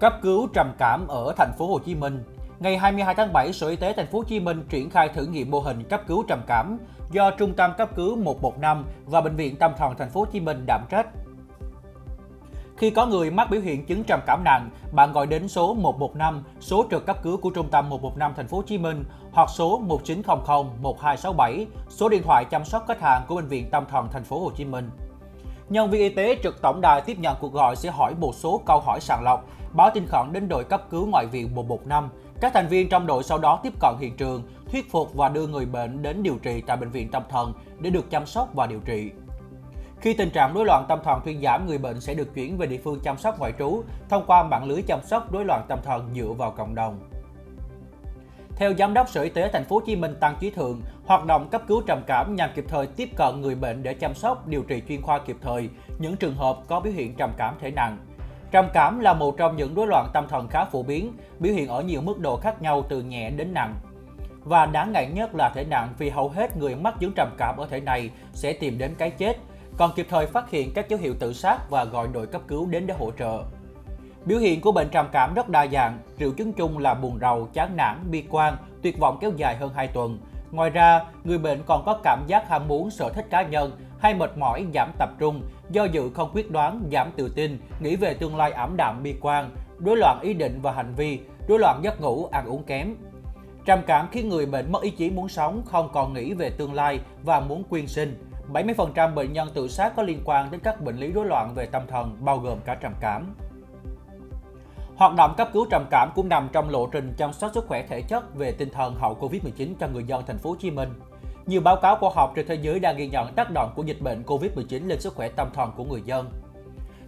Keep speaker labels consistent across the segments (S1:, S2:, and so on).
S1: Cấp cứu trầm cảm ở thành phố Hồ Chí Minh. Ngày 22 tháng 7, Sở Y tế thành phố Hồ Chí Minh triển khai thử nghiệm mô hình cấp cứu trầm cảm do Trung tâm cấp cứu 115 và Bệnh viện Tâm thần thành phố Hồ Chí Minh đảm trách. Khi có người mắc biểu hiện chứng trầm cảm nặng, bạn gọi đến số 115, số trực cấp cứu của Trung tâm 115 thành phố Hồ Chí Minh hoặc số 1900 1267, số điện thoại chăm sóc khách hàng của Bệnh viện Tâm thần thành phố Hồ Chí Minh. Nhân viên y tế trực tổng đài tiếp nhận cuộc gọi sẽ hỏi một số câu hỏi sàng lọc, báo tin khẩn đến đội cấp cứu ngoại viện 115. Các thành viên trong đội sau đó tiếp cận hiện trường, thuyết phục và đưa người bệnh đến điều trị tại bệnh viện tâm thần để được chăm sóc và điều trị. Khi tình trạng rối loạn tâm thần thuyên giảm, người bệnh sẽ được chuyển về địa phương chăm sóc ngoại trú thông qua mạng lưới chăm sóc rối loạn tâm thần dựa vào cộng đồng. Theo Giám đốc Sở Y tế Thành phố Hồ Chí Minh Tăng Chí Thượng, hoạt động cấp cứu trầm cảm nhằm kịp thời tiếp cận người bệnh để chăm sóc, điều trị chuyên khoa kịp thời những trường hợp có biểu hiện trầm cảm thể nặng. Trầm cảm là một trong những rối loạn tâm thần khá phổ biến, biểu hiện ở nhiều mức độ khác nhau từ nhẹ đến nặng. Và đáng ngại nhất là thể nặng vì hầu hết người mắc chứng trầm cảm ở thể này sẽ tìm đến cái chết, còn kịp thời phát hiện các dấu hiệu tự sát và gọi đội cấp cứu đến để hỗ trợ. Biểu hiện của bệnh trầm cảm rất đa dạng, triệu chứng chung là buồn rầu, chán nản, bi quan, tuyệt vọng kéo dài hơn 2 tuần. Ngoài ra, người bệnh còn có cảm giác ham muốn, sở thích cá nhân hay mệt mỏi, giảm tập trung, do dự không quyết đoán, giảm tự tin, nghĩ về tương lai ảm đạm bi quan, rối loạn ý định và hành vi, rối loạn giấc ngủ, ăn uống kém. Trầm cảm khiến người bệnh mất ý chí muốn sống, không còn nghĩ về tương lai và muốn quyên sinh. 70% bệnh nhân tự sát có liên quan đến các bệnh lý rối loạn về tâm thần, bao gồm cả trầm cảm. Hoạt động cấp cứu trầm cảm cũng nằm trong lộ trình chăm sóc sức khỏe thể chất về tinh thần hậu Covid-19 cho người dân thành phố Hồ Chí Minh. Nhiều báo cáo khoa học trên thế giới đang ghi nhận tác động của dịch bệnh Covid-19 lên sức khỏe tâm thần của người dân.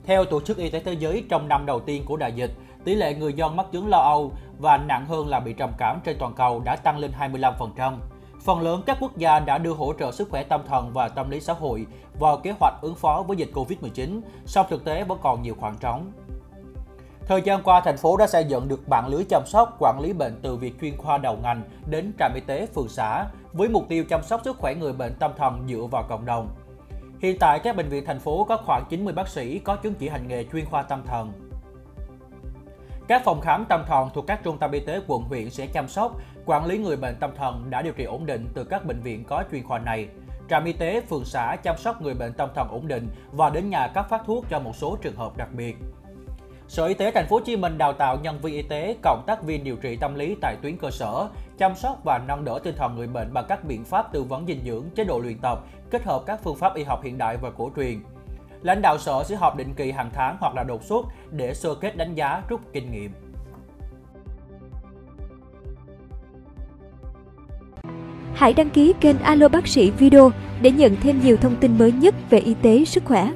S1: Theo Tổ chức Y tế Thế giới, trong năm đầu tiên của đại dịch, tỷ lệ người dân mắc chứng lo âu và nặng hơn là bị trầm cảm trên toàn cầu đã tăng lên 25%. Phần lớn các quốc gia đã đưa hỗ trợ sức khỏe tâm thần và tâm lý xã hội vào kế hoạch ứng phó với dịch Covid-19, song thực tế vẫn còn nhiều khoảng trống. Thời gian qua, thành phố đã xây dựng được mạng lưới chăm sóc, quản lý bệnh từ việc chuyên khoa đầu ngành đến trạm y tế phường xã, với mục tiêu chăm sóc sức khỏe người bệnh tâm thần dựa vào cộng đồng. Hiện tại, các bệnh viện thành phố có khoảng 90 bác sĩ có chứng chỉ hành nghề chuyên khoa tâm thần. Các phòng khám tâm thần thuộc các trung tâm y tế quận huyện sẽ chăm sóc, quản lý người bệnh tâm thần đã điều trị ổn định từ các bệnh viện có chuyên khoa này. Trạm y tế phường xã chăm sóc người bệnh tâm thần ổn định và đến nhà cấp phát thuốc cho một số trường hợp đặc biệt. Sở Y tế Thành phố Hồ Chí Minh đào tạo nhân viên y tế, cộng tác viên điều trị tâm lý tại tuyến cơ sở, chăm sóc và nâng đỡ tinh thần người bệnh bằng các biện pháp tư vấn dinh dưỡng, chế độ luyện tập, kết hợp các phương pháp y học hiện đại và cổ truyền. Lãnh đạo sở sẽ họp định kỳ hàng tháng hoặc là đột xuất để sơ kết đánh giá rút kinh nghiệm.
S2: Hãy đăng ký kênh Alo Bác sĩ Video để nhận thêm nhiều thông tin mới nhất về y tế, sức khỏe